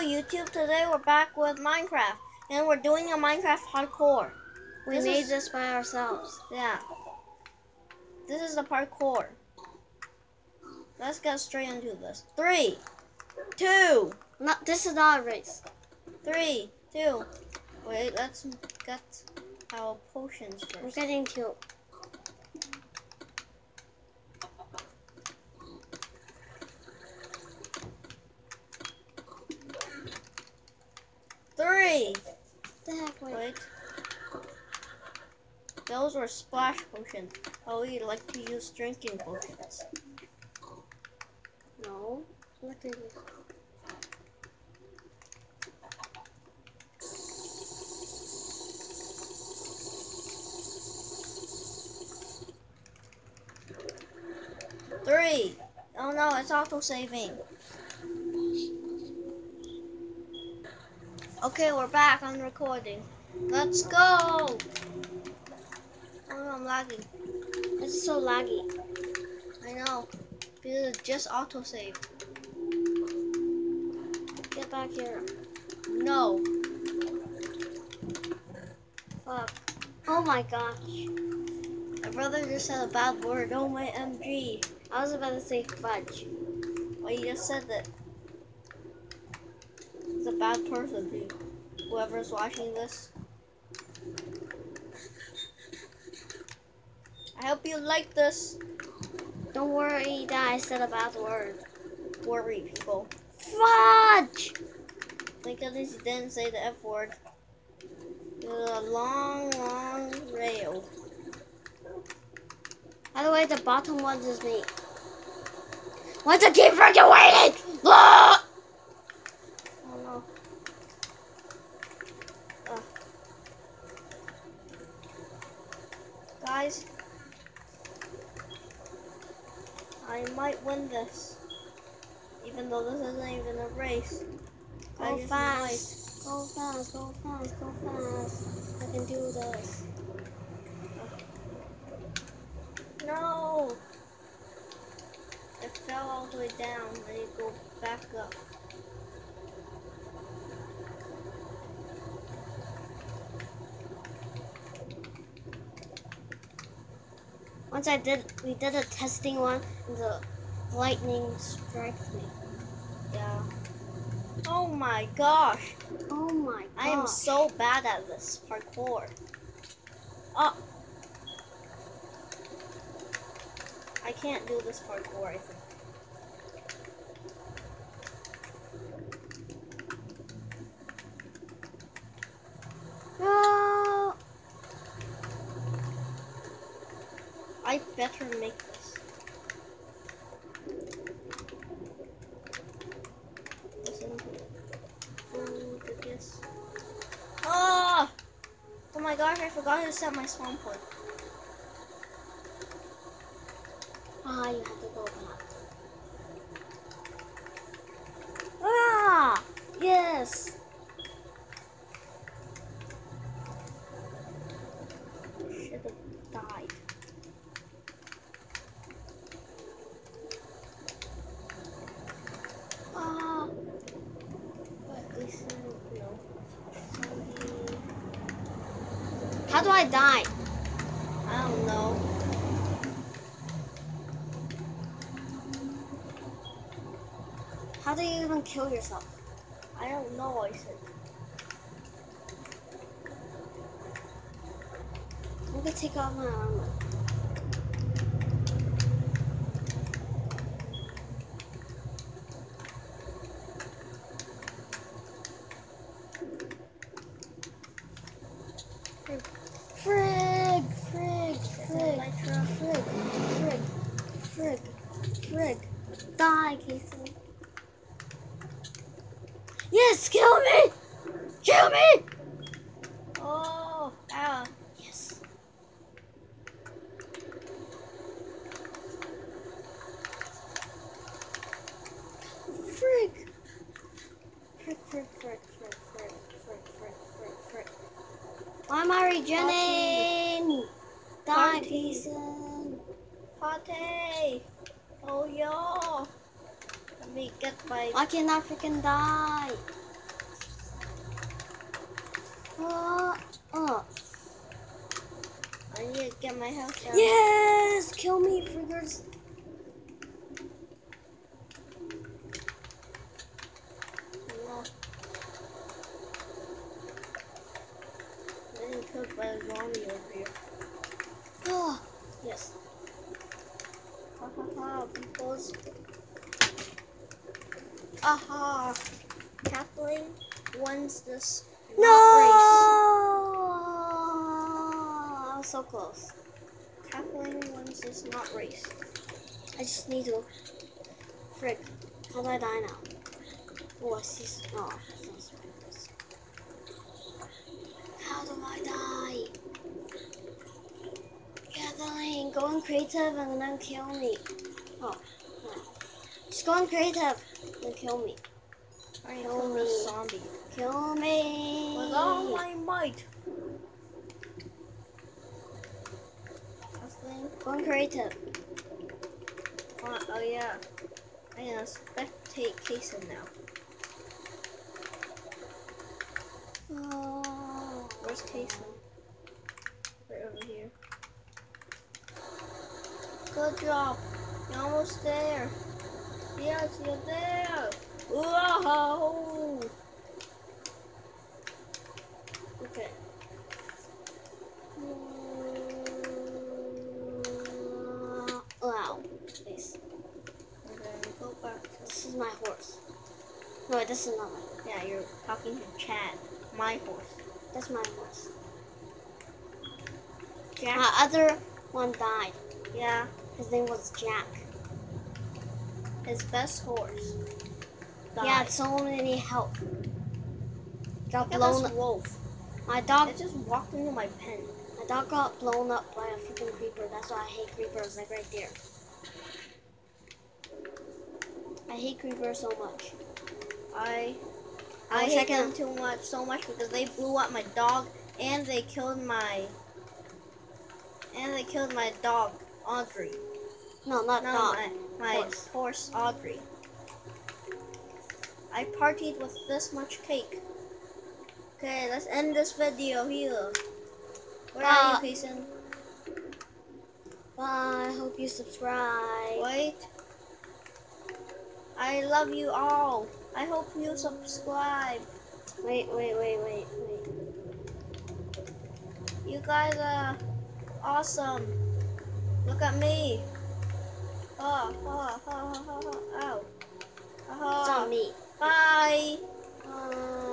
YouTube. Today we're back with Minecraft. And we're doing a Minecraft parkour. We This made is- this by ourselves. Yeah. This is the parkour. Let's get straight into this. Three, two, Not this is not a race. three, two. Wait, let's get our potions We're getting two. Three. The heck, wait. Wait. Those were splash potions. Oh, we like to use drinking potions. No. Look at this. Three. Oh no, it's auto saving. Okay, we're back on recording. Let's go. Oh I'm lagging. This is so laggy. I know. Because it just auto save. Get back here. No. Fuck. Oh my gosh. My brother just said a bad word. Oh my MG. I was about to say fudge. Well, you just said that. Bad person, dude. Whoever's watching this. I hope you like this. Don't worry that I said a bad word. Worry, people. Fudge! Thank goodness you didn't say the F word. There's a long, long rail. By the way, the bottom one is me. What's to keep freaking waiting? Oh. Ugh. Guys, I might win this. Even though this isn't even a race. Go fast. Go fast, go fast, go fast. I can do this. No! It fell all the way down, then you go back up. Once I did, we did a testing one, and the lightning strikes me. Yeah. Oh my gosh! Oh my god. I am so bad at this parkour. Oh. I can't do this parkour, I think. No! I better make this. Oh! Oh my gosh, I forgot to set my spawn point. Ah, you have to go back. Ah! Yes! Should have died. Ah! But listen, no. Sorry. How do I die? I don't know. How do you even kill yourself? I don't know, I said. I'm gonna take off my armor. Kill me! Kill me! Oh, ow. Yes. Frig! Frick, frick, frick, frick, frick, frick, frick, frick, frick. Why am I regenerating? Die, Party. Jason. Pate! Oh, yo! Let me get my. I cannot freaking die. Uh, uh. I need to get my health down. Yes! Kill me, friggers. No. Getting killed by a zombie over here. Oh, yes. Ha ha ha, peoples. Aha! Kathleen wins this No! I was so close. Kathleen wins this not race. I just need to. Frick. How do I die now? Oh, I see. Oh. How do I die? Kathleen, go in creative and then kill me. Oh, no. Just go in creative and kill me. I Kill me. zombie. Kill me. With all my might. Kathleen? Go in creative. Oh, oh yeah. I can spectate Kason now. Oh. Where's Kason? Right over here. Good job. You're almost there. Yes, you're there. Whoa! Okay. Uh, wow. Nice. Okay, go back. This is my horse. No, this is not my horse. yeah, you're talking to Chad, my horse. That's my horse. Jack. My other one died. yeah, His name was Jack. his best horse. Yeah, died. so many health. Got blown. this wolf. My dog. It just walked into my pen. My dog got blown up by a freaking creeper. That's why I hate creepers. Like right there. I hate creepers so much. I I I hate them too much, so much because they blew up my dog and they killed my and they killed my dog Audrey. No, not No, dog. my my horse. horse. Audrey. I partied with this much cake. Okay, let's end this video here. Where are Uh, you, Payson? Bye. I hope you subscribe. Wait. I love you all. I hope you subscribe. Wait, wait, wait, wait, wait. You guys are awesome. Look at me. Ah, ah, ah, ah, ah, ow. It's Ah, on me. Bye. Bye.